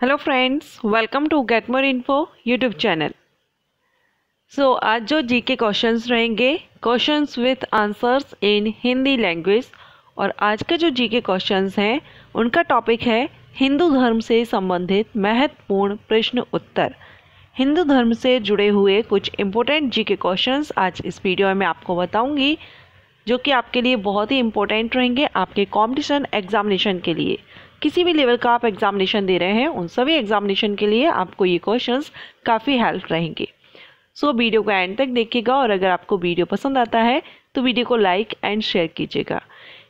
Hello friends welcome to get more info YouTube channel so आज जो GK questions रहेंगे questions with answers in Hindi language और आज के जो जीके क्वेश्चंस हैं, उनका टॉपिक है हिंदू धर्म से संबंधित महत्वपूर्ण प्रश्न उत्तर। हिंदू धर्म से जुड़े हुए कुछ इम्पोर्टेंट जीके क्वेश्चंस आज इस वीडियो में आपको बताऊँगी, जो कि आपके लिए बहुत ही इम्पोर्टेंट रहेंगे आपके कॉम्पिटिशन एग्जामिनेशन के लिए। किसी भी लेवल का आप एग्जामिनेशन दे रहे हैं उन सभी एग्जामिनेशन के लिए आपको ये क्वेश्चंस काफ़ी हेल्प रहेंगे। सो so, वीडियो को एंड तक देखिएगा और अगर आपको वीडियो पसंद आता है तो वीडियो को लाइक एंड शेयर कीजिएगा।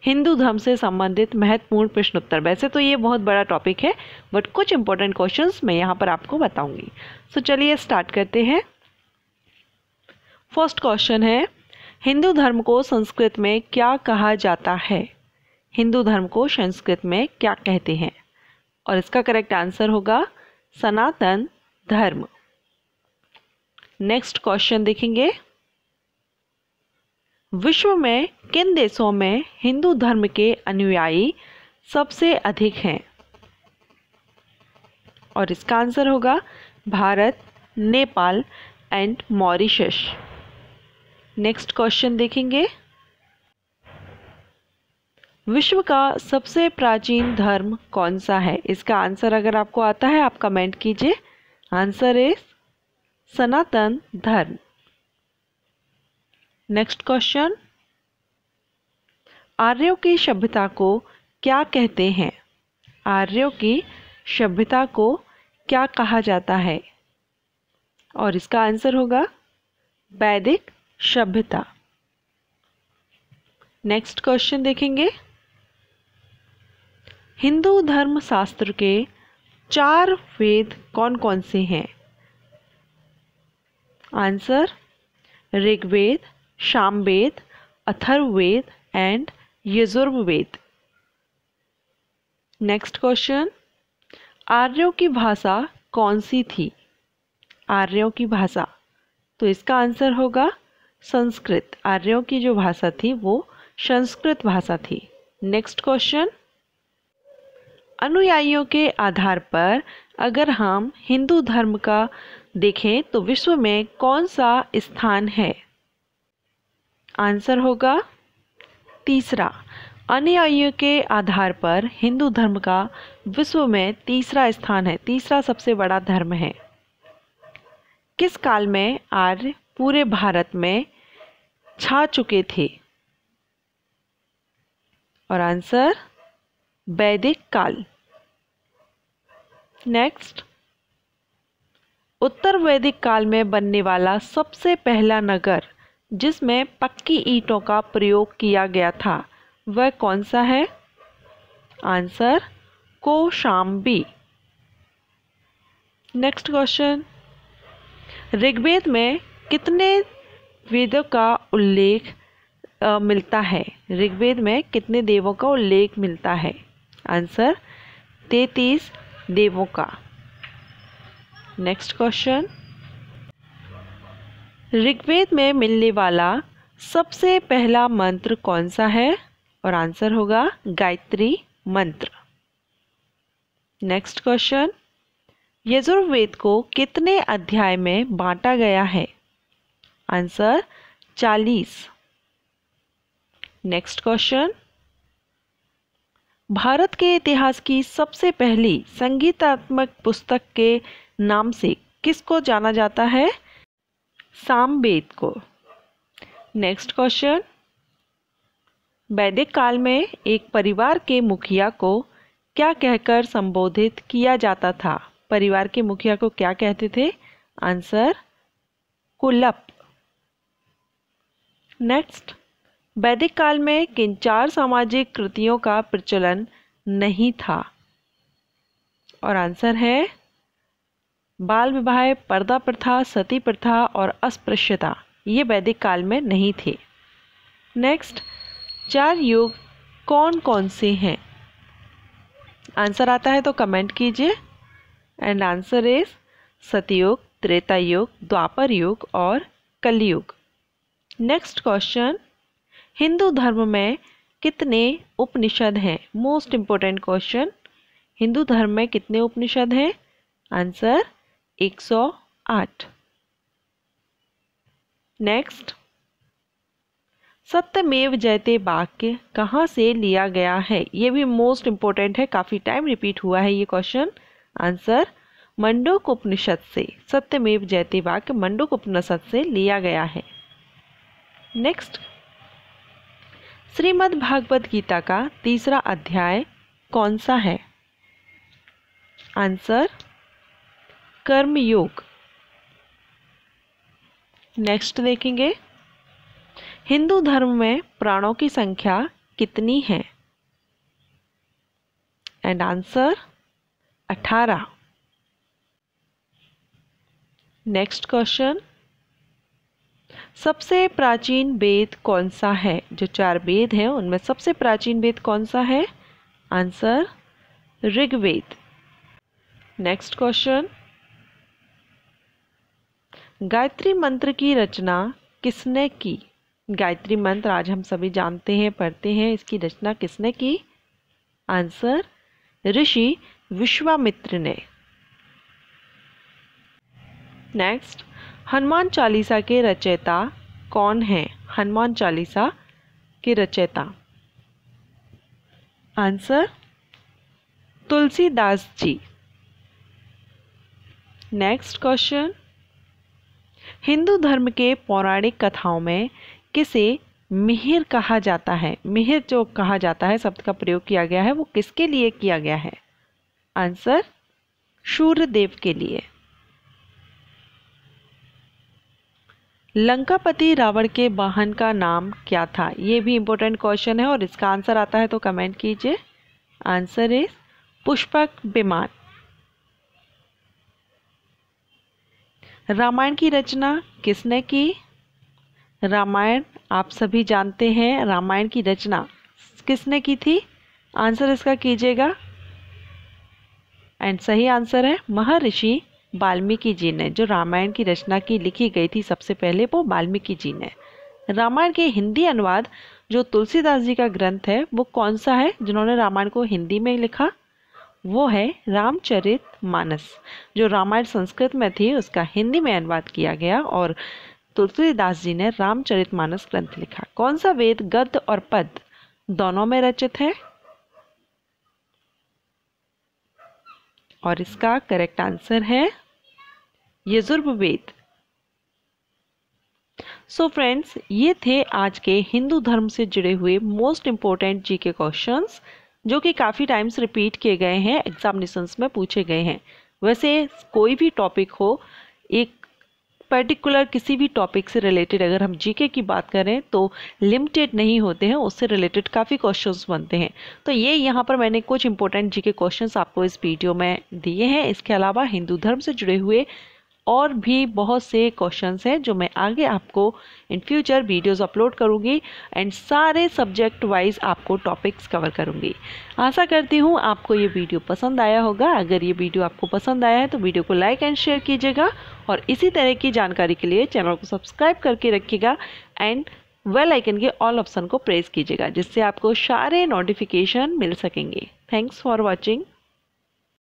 हिंदू धर्म से संबंधित महत्वपूर्ण प्रश्न उत्तर वैसे तो ये बहुत बड़ा टॉपिक है बट कुछ इंपॉर्टेंट क्वेश्चंस मैं यहाँ पर आपको बताऊँगी। सो so, चलिए स्टार्ट करते हैं। फ़र्स्ट क्वेश्चन है हिंदू धर्म को संस्कृत में क्या कहा जाता है? हिंदू धर्म को संस्कृत में क्या कहते हैं? और इसका करेक्ट आंसर होगा सनातन धर्म। नेक्स्ट क्वेश्चन देखेंगे। विश्व में किन देशों में हिंदू धर्म के अनुयायी सबसे अधिक हैं? और इसका आंसर होगा Bharat, Nepal and Mauritius next question देखेंगे। विश्व का सबसे प्राचीन धर्म कौन सा है? इसका आंसर अगर आपको आता है, आप कमेंट कीजिए। आंसर इज़ सनातन धर्म। नेक्स्ट क्वेश्चन आर्यों की सभ्यता को क्या कहते हैं? आर्यों की सभ्यता को क्या कहा जाता है? और इसका आंसर होगा, वैदिक सभ्यता। नेक्स्ट क्वेश्चन देखेंगे। हिंदू धर्म शास्त्र के चार वेद कौन कौन से हैं? Answer, Rigveda, Samaveda, Atharvaveda and Yajurveda. Next question आर्यों की भाषा कौन सी थी? आर्यों की भाषा। तो इसका आंसर होगा संस्कृत। आर्यों की जो भाषा थी वो संस्कृत भाषा थी। नेक्स्ट क्वेश्चन अनुयायियों के आधार पर अगर हम हिंदू धर्म का देखें तो विश्व में कौन सा स्थान है? आंसर होगा तीसरा। अनुयायियों के आधार पर हिंदू धर्म का विश्व में तीसरा स्थान है। तीसरा सबसे बड़ा धर्म है। किस काल में आर्य पूरे भारत में छा चुके थे? और आंसर वैदिक काल। नेक्स्ट उत्तर वैदिक काल में बनने वाला सबसे पहला नगर, जिसमें पक्की ईंटों का प्रयोग किया गया था, वह कौन सा है? Answer Kaushambi. Next question Rigveda में कितने वेदों का उल्लेख मिलता है? ऋग्वेद में कितने देवों का उल्लेख मिलता है? आंसर तैतीस देवों का। नेक्स्ट क्वेश्चन ऋग्वेद में मिलने वाला सबसे पहला मंत्र कौन सा है? और आंसर होगा गायत्री मंत्र। नेक्स्ट क्वेश्चन यजुर्वेद को कितने अध्याय में बांटा गया है? आंसर चालीस। नेक्स्ट क्वेश्चन भारत के इतिहास की सबसे पहली संगीतात्मक पुस्तक के नाम से किसको जाना जाता है? सामवेद को। नेक्स्ट क्वेश्चन वैदिक काल में एक परिवार के मुखिया को क्या कहकर संबोधित किया जाता था? परिवार के मुखिया को क्या कहते थे? आंसर कुलप नेक्स्ट वैदिक काल में किन चार सामाजिक कृतियों का प्रचलन नहीं था? और आंसर है, बाल विवाह, पर्दा प्रथा, सती प्रथा और अस्पृश्यता। ये वैदिक काल में नहीं थे। नेक्स्ट चार युग कौन कौन से हैं? आंसर आता है तो कमेंट कीजिए। एंड आंसर इज़ सतयुग त्रेता युग द्वापर युग और कलयुग। नेक्स्ट क्वेश्चन हिंदू धर्म में कितने उपनिषद हैं? मोस्ट इम्पोर्टेंट क्वेश्चन हिंदू धर्म में कितने उपनिषद हैं? आंसर 108 नेक्स्ट सत्यमेव जयते वाक्य कहाँ से लिया गया है? ये भी मोस्ट इंपॉर्टेंट है, काफ़ी टाइम रिपीट हुआ है ये क्वेश्चन आंसर मंडोक उपनिषद से सत्यमेव जयते वाक्य मंडोक उपनिषद से लिया गया है। नेक्स्ट श्रीमद् भागवत गीता का तीसरा अध्याय कौन सा है? आंसर कर्म योग नेक्स्ट देखेंगे। हिंदू धर्म में प्राणों की संख्या कितनी है? एंड आंसर अठारह। नेक्स्ट क्वेश्चन सबसे प्राचीन वेद कौन सा है? जो चार वेद हैं, उनमें सबसे प्राचीन वेद कौन सा है? Answer, Rigveda. Next question Gayatri mantra की रचना किसने की? गायत्री मंत्र आज हम सभी जानते हैं, पढ़ते हैं, इसकी रचना किसने की? आंसर, ऋषि विश्वामित्र ने। नेक्स्ट हनुमान चालीसा के रचयिता कौन है? हनुमान चालीसा के रचयिता। Answer? Tulsidas ji. Next question. Hindu धर्म के पौराणिक कथाओं में किसे मिहिर कहा जाता है? मिहिर जो कहा जाता है, शब्द का प्रयोग किया गया है, वो किसके लिए किया गया है? आंसर? सूर्यदेव के लिए। लंकापति रावण के वाहन का नाम क्या था? ये भी इम्पोर्टेंट क्वेश्चन है और इसका आंसर आता है तो कमेंट कीजिए। आंसर इज़ पुष्पक विमान। रामायण की रचना किसने की? रामायण आप सभी जानते हैं, रामायण की रचना किसने की थी? आंसर इसका कीजिएगा। एंड सही आंसर है महर्षि वाल्मीकि जी ने, जो रामायण की रचना की, लिखी गई थी सबसे पहले, वो वाल्मीकि जी ने। रामायण के हिंदी अनुवाद, जो तुलसीदास जी का ग्रंथ है, वो कौन सा है, जिन्होंने रामायण को हिंदी में लिखा? वो है रामचरित मानस, जो रामायण संस्कृत में थी, उसका हिंदी में अनुवाद किया गया और तुलसीदास जी ने रामचरित मानस ग्रंथ लिखा। कौन सा वेद गद्य और पद दोनों में रचित है? और इसका करेक्ट आंसर है यजुर्वेद सो फ्रेंड्स ये थे आज के हिंदू धर्म से जुड़े हुए मोस्ट इम्पोर्टेंट जी के क्वेश्चन जो कि काफ़ी टाइम्स रिपीट किए गए हैं एग्जामिनेशंस में पूछे गए हैं। वैसे कोई भी टॉपिक हो, एक पर्टिकुलर किसी भी टॉपिक से रिलेटेड अगर हम जीके की बात करें तो लिमिटेड नहीं होते हैं, उससे रिलेटेड काफ़ी क्वेश्चंस बनते हैं। तो ये यहाँ पर मैंने कुछ इंपॉर्टेंट जीके क्वेश्चंस आपको इस वीडियो में दिए हैं। इसके अलावा हिंदू धर्म से जुड़े हुए और भी बहुत से क्वेश्चंस हैं जो मैं आगे आपको इन फ्यूचर वीडियोस अपलोड करूँगी एंड सारे सब्जेक्ट वाइज आपको टॉपिक्स कवर करूँगी। आशा करती हूँ आपको ये वीडियो पसंद आया होगा। अगर ये वीडियो आपको पसंद आया है तो वीडियो को लाइक एंड शेयर कीजिएगा और इसी तरह की जानकारी के लिए चैनल को सब्सक्राइब करके रखिएगा एंड वेल आइकन के ऑल ऑप्शन को प्रेस कीजिएगा, जिससे आपको सारे नोटिफिकेशन मिल सकेंगे। Thanks for watching